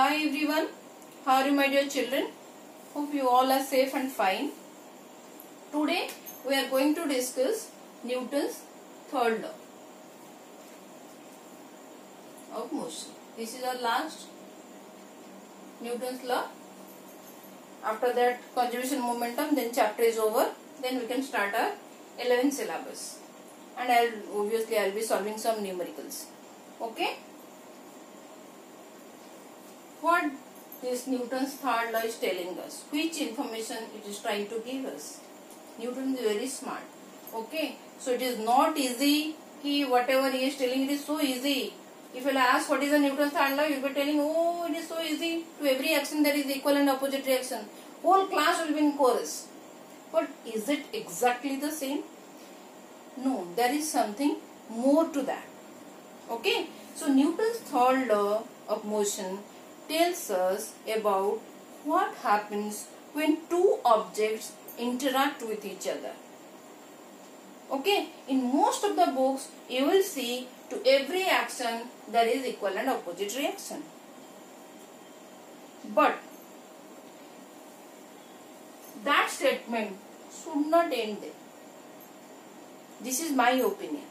Hi everyone, how are you my dear children? Hope you all are safe and fine. Today we are going to discuss Newton's third law of motion. This is our last Newton's law. After that conservation momentum then chapter is over. Then we can start our 11th syllabus. And I'll obviously I'll be solving some numericals. Okay? What this Newton's third law is telling us, which information it is trying to give us. Newton is very smart. Okay, so it is not easy. He whatever he is telling it is so easy. If you ask what is the Newton's third law, you will be telling, oh, it is so easy. To every action there is equal and opposite reaction. Whole class will be in chorus. But is it exactly the same? No, there is something more to that. Okay, so Newton's third law of motion tells us about what happens when two objects interact with each other. Okay, in most of the books you will see to every action there is equal and opposite reaction. But that statement should not end there. This is my opinion.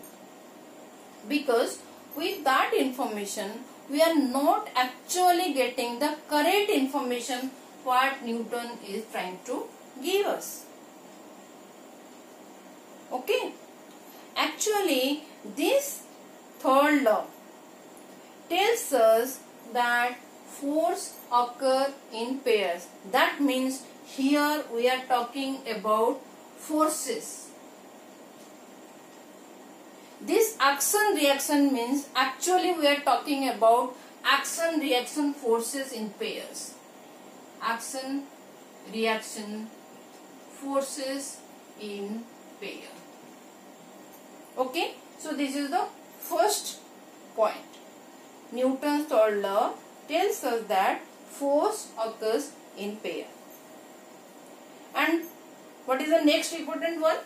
Because with that information we are not actually getting the correct information what Newton is trying to give us. Okay. Actually, this third law tells us that force occur in pairs. That means here we are talking about forces. This action reaction means actually we are talking about action reaction forces in pairs. Action reaction forces in pair. Okay, so this is the first point. Newton's third law tells us that force occurs in pair. And what is the next important one?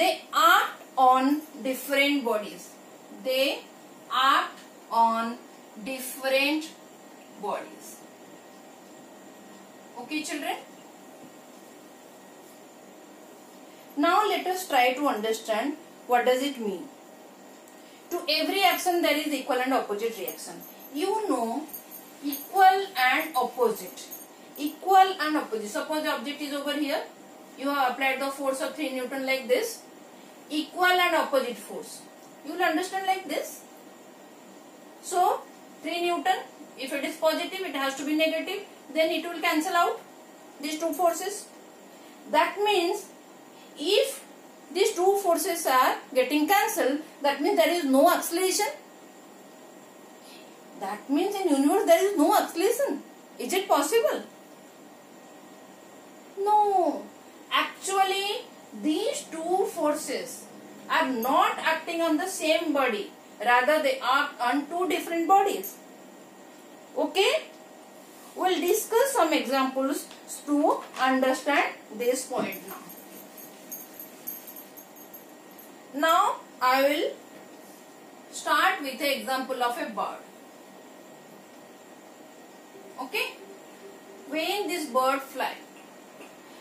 They act on different bodies. They act on different bodies. Okay children? Now let us try to understand what does it mean. To every action there is equal and opposite reaction. You know equal and opposite. Equal and opposite. Suppose the object is over here. You have applied the force of 3 Newton like this, equal and opposite force. You will understand like this. So, 3 Newton, if it is positive, it has to be negative, then it will cancel out these two forces. That means, if these two forces are getting cancelled, that means there is no acceleration. That means in universe there is no acceleration. Is it possible? No actually these two forces are not acting on the same body. Rather they act on two different bodies. Okay? We'll discuss some examples to understand this point now. Now i will start with the example of a bird. Okay? When this bird fly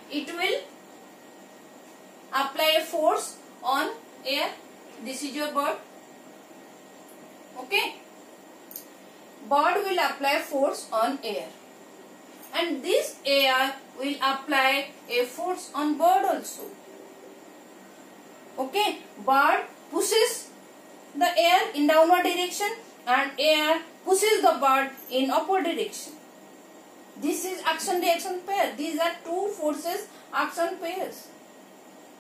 it will apply a force on air. This is your bird. Okay. Bird will apply force on air. And this air will apply a force on bird also. Okay. Bird pushes the air in downward direction and air pushes the bird in upward direction. This is action reaction pair. These are two forces action pairs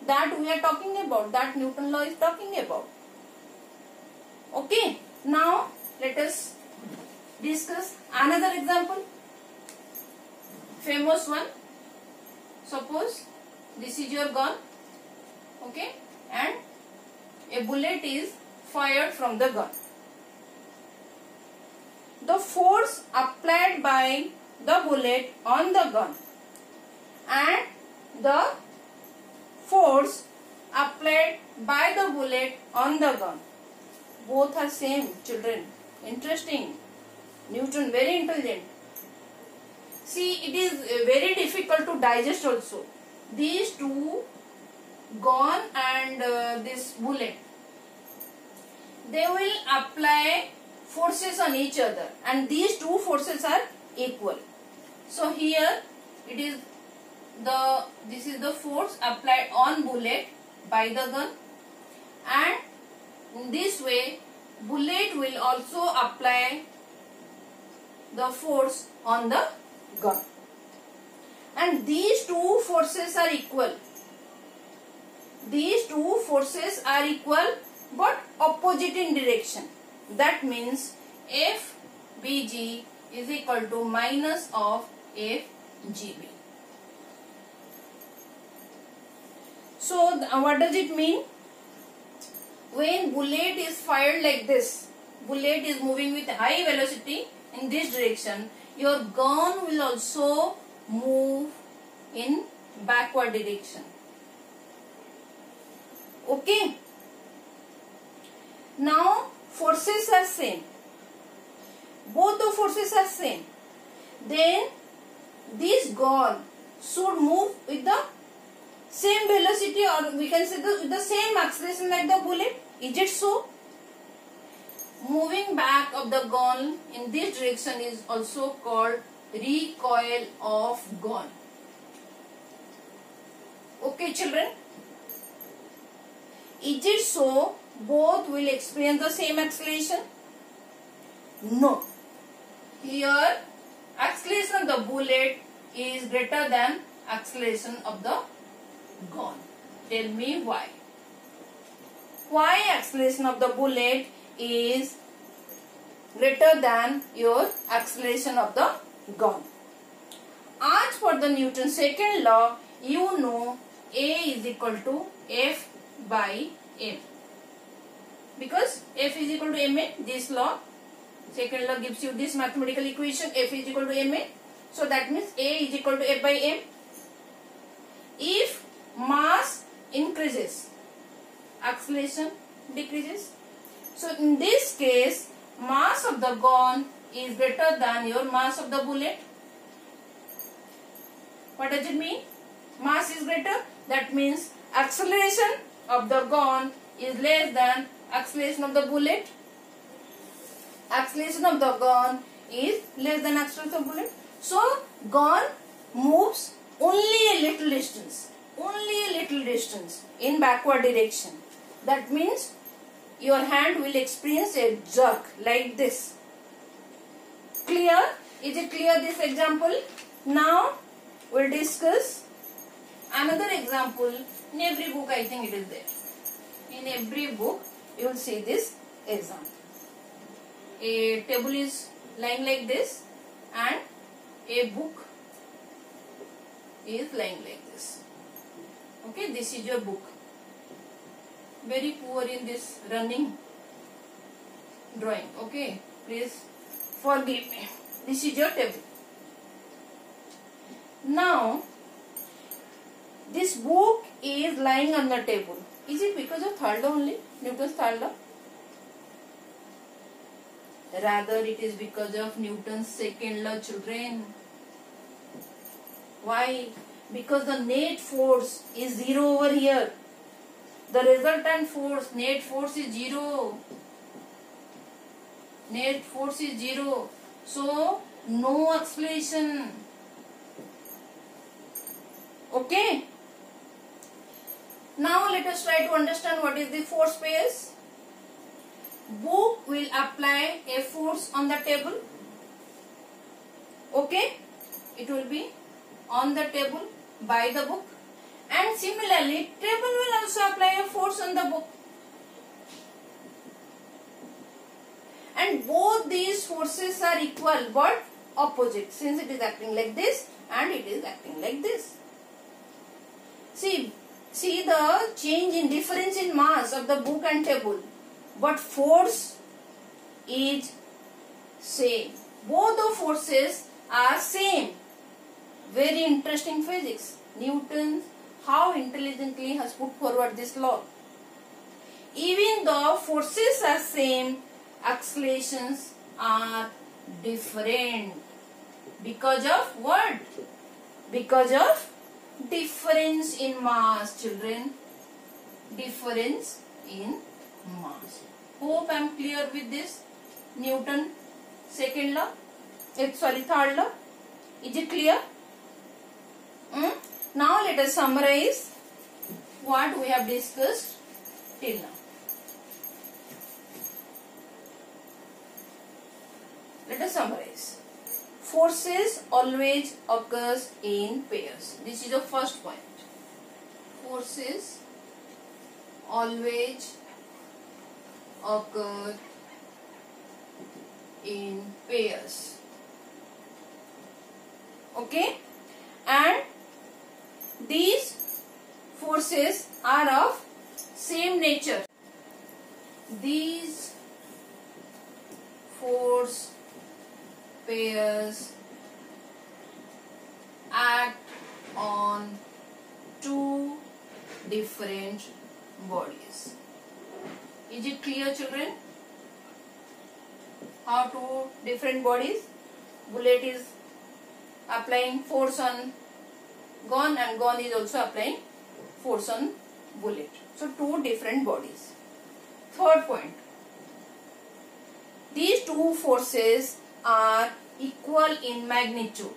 that we are talking about that Newton law is talking about. Okay now let us discuss another example. Famous one. Suppose this is your gun okay and a bullet is fired from the gun. The force applied by the bullet on the gun and the force applied by the bullet on the gun. Both are same children. Interesting. Newton very intelligent. See it is uh, very difficult to digest also. These two gun and uh, this bullet they will apply forces on each other. And these two forces are equal. So here it is the this is the force applied on bullet by the gun. And in this way bullet will also apply the force on the gun. And these two forces are equal. These two forces are equal but opposite in direction. That means FBG is equal to minus of FGB so uh, what does it mean? When bullet is fired like this bullet is moving with high velocity in this direction your gun will also move in backward direction. Okay? Now forces are same. Both the forces are same. Then this gun should move with the same velocity or we can say the, the same acceleration like the bullet. Is it so? Moving back of the gun in this direction is also called recoil of gun. Okay children. Is it so both will experience the same acceleration? No. Here acceleration of the bullet is greater than acceleration of the gun tell me why why acceleration of the bullet is greater than your acceleration of the gun. As for the Newton's second law, you know A is equal to F by M. Because F is equal to ma, this law, second law gives you this mathematical equation, F is equal to ma. So that means A is equal to F by M. If mass increases, acceleration decreases. So in this case, mass of the gun is greater than your mass of the bullet. What does it mean? Mass is greater. That means acceleration of the gun is less than acceleration of the bullet. Acceleration of the gun is less than acceleration of the bullet. So gun moves only a little distance. Only a little distance in backward direction. That means your hand will experience a jerk like this. Clear? Is it clear this example? Now we'll discuss another example. In every book I think it is there. In every book you will see this example. A table is lying like this and a book is lying like this. Okay, this is your book. Very poor in this running drawing. Okay please forgive me. This is your table. Now this book is lying on the table. Is it because of third law only? Newton's third law? Rather it is because of newton's second law children. Why because the net force is zero over here. The resultant force net force is zero. Net force is zero. So no acceleration okay? Now let us try to understand what is the force pairs book will apply a force on the table. Okay? It will be on the table by the book. And similarly table will also apply a force on the book. And both these forces are equal but opposite. Since it is acting like this and it is acting like this. See see the change in difference in mass of the book and table. But force is same. Both the forces are same very interesting physics newton's how intelligently has put forward this law. even though forces are same, accelerations are different. Because of what? Because of difference in mass, children. Difference in mass. Hope I am clear with this. Newton second law. Sorry, third law. Is it clear? Hmm? Now let us summarize what we have discussed till now. Let us summarize. Forces always occurs in pairs. This is the first point. Forces always occur in pairs. Okay? And these forces are of same nature. These force pairs act on two different bodies. Is it clear children? How two different bodies? Bullet is applying force on gun and gun is also applying force on bullet. So two different bodies. Third point. These two forces are equal in magnitude.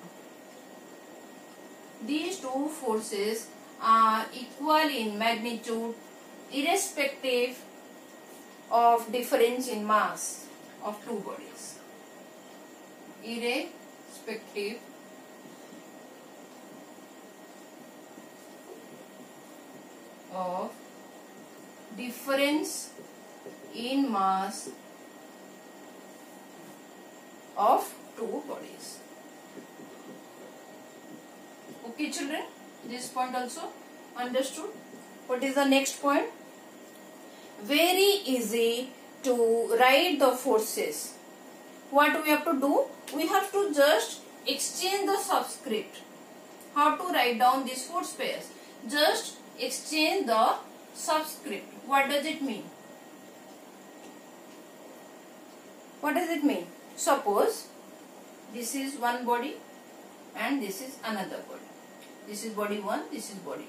These two forces are equal in magnitude irrespective of difference in mass of two bodies. Irrespective of difference in mass of two bodies. Okay children, this point also understood. What is the next point? Very easy to write the forces. What we have to do? We have to just exchange the subscript. How to write down these force pairs? Just exchange the subscript. What does it mean? What does it mean? Suppose this is one body and this is another body. This is body 1, this is body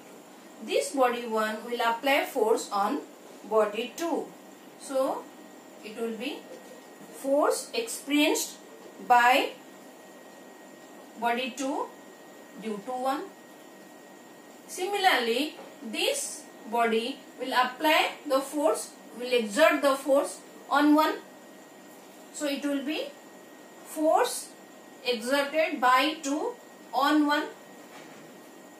2. This body 1 will apply force on body 2. So, it will be force experienced by body 2 due to 1. Similarly, this body will apply the force, will exert the force on 1 so it will be force exerted by 2 on 1.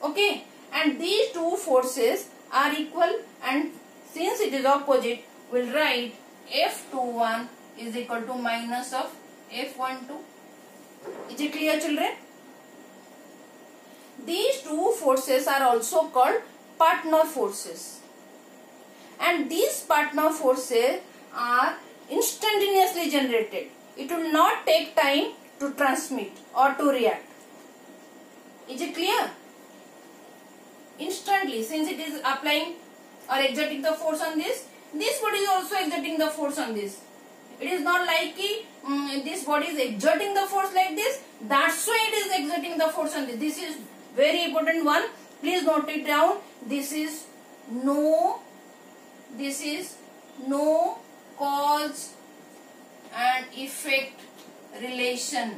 Okay. And these two forces are equal and since it is opposite, we'll write F21 is equal to minus of F12. Is it clear children? These two forces are also called partner forces. And these partner forces are instantaneously generated. It will not take time to transmit or to react. Is it clear? Instantly, since it is applying or exerting the force on this, this body is also exerting the force on this. It is not like um, this body is exerting the force like this. That's why it is exerting the force on this. This is very important one. Please note it down. This is no, this is no cause and effect relation.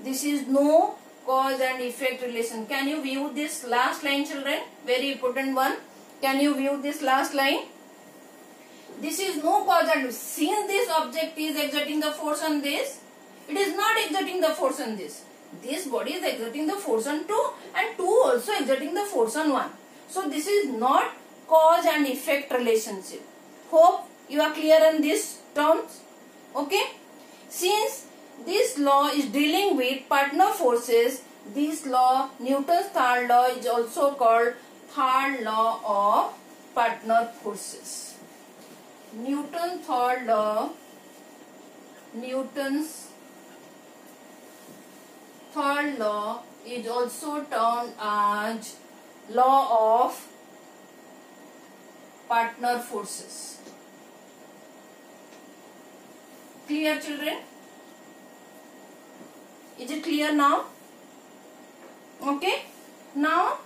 This is no cause and effect relation. Can you view this last line children? Very important one. Can you view this last line? This is no cause and since this object is exerting the force on this, it is not exerting the force on this. This body is exerting the force on 2 and 2 also exerting the force on 1. So this is not cause and effect relationship. Hope you are clear on these terms? Okay? Since this law is dealing with partner forces, this law, Newton's third law is also called third law of partner forces. Newton's third law, Newton's third law is also termed as law of partner forces. Clear children? Is it clear now? Okay. Now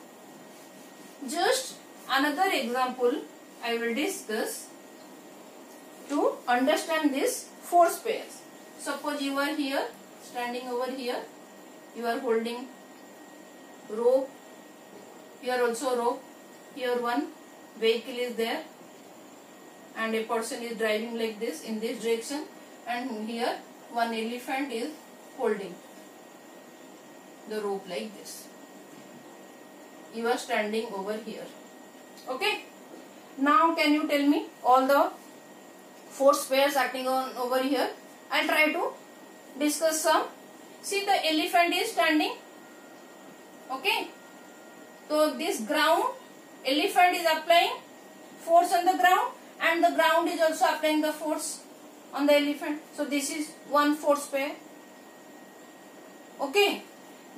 just another example I will discuss to understand this force pairs. Suppose you are here standing over here. You are holding rope. Here also rope. Here one vehicle is there and a person is driving like this in this direction and here one elephant is holding the rope like this. You are standing over here. Okay. Now can you tell me all the force pairs acting on over here? I'll try to discuss some. See the elephant is standing. Okay. So this ground elephant is applying force on the ground and the ground is also applying the force on the elephant. So this is one force pair. Okay.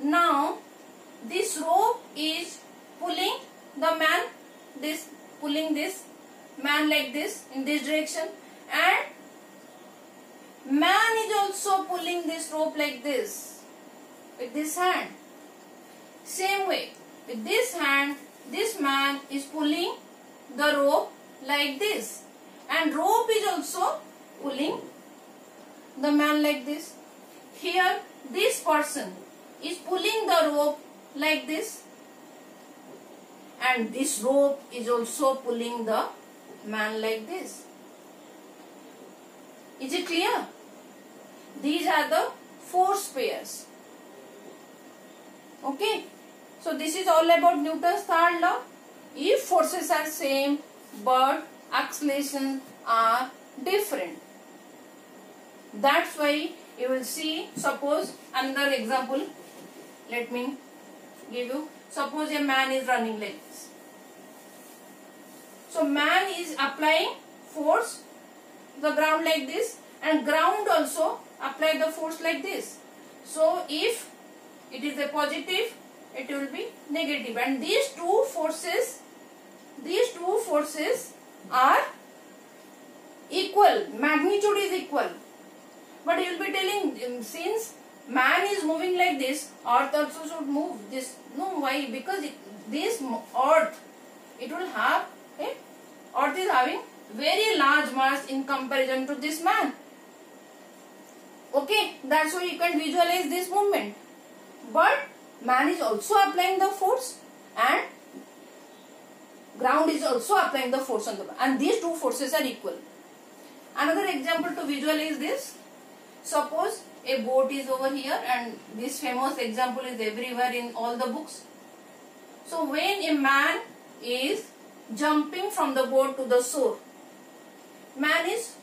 Now this rope is pulling the man this pulling this man like this in this direction and man is also pulling this rope like this with this hand. Same way with this hand this man is pulling the rope like this and rope is also pulling the man like this. Here this person is pulling the rope like this and this rope is also pulling the man like this. Is it clear? These are the force pairs. Okay. So this is all about Newton's third law. If forces are same but accelerations are different. That's why you will see suppose another example let me give you suppose a man is running like this so man is applying force the ground like this and ground also apply the force like this. So if it is a positive it will be negative. And these two forces these two forces are equal. Magnitude is equal. But you will be telling um, since man is moving like this earth also should move. This no why? Because it, this earth it will have okay? earth is having very large mass in comparison to this man okay that's how you can visualize this movement but man is also applying the force and ground is also applying the force on the man. and these two forces are equal another example to visualize this suppose a boat is over here and this famous example is everywhere in all the books. So when a man is jumping from the boat to the shore, man is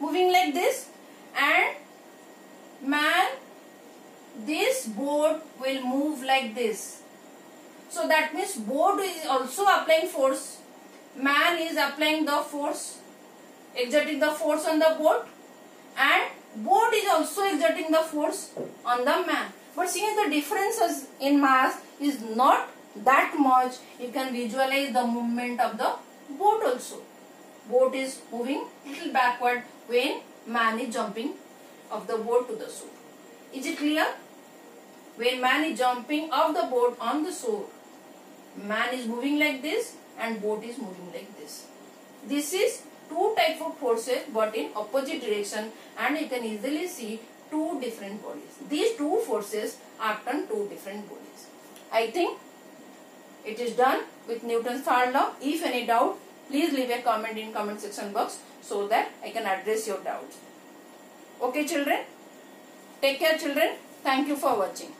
moving like this and man this board will move like this. So that means board is also applying force. Man is applying the force, exerting the force on the board and board is also exerting the force on the man. But seeing the differences in mass is not that much, you can visualize the movement of the board also. Boat is moving little backward when man is jumping of the boat to the shore. Is it clear? When man is jumping off the boat on the shore, man is moving like this and boat is moving like this. This is two type of forces but in opposite direction and you can easily see two different bodies. These two forces act on two different bodies. I think it is done with Newton's third law. If any doubt, please leave a comment in comment section box so that I can address your doubts. Okay children? Take care children. Thank you for watching.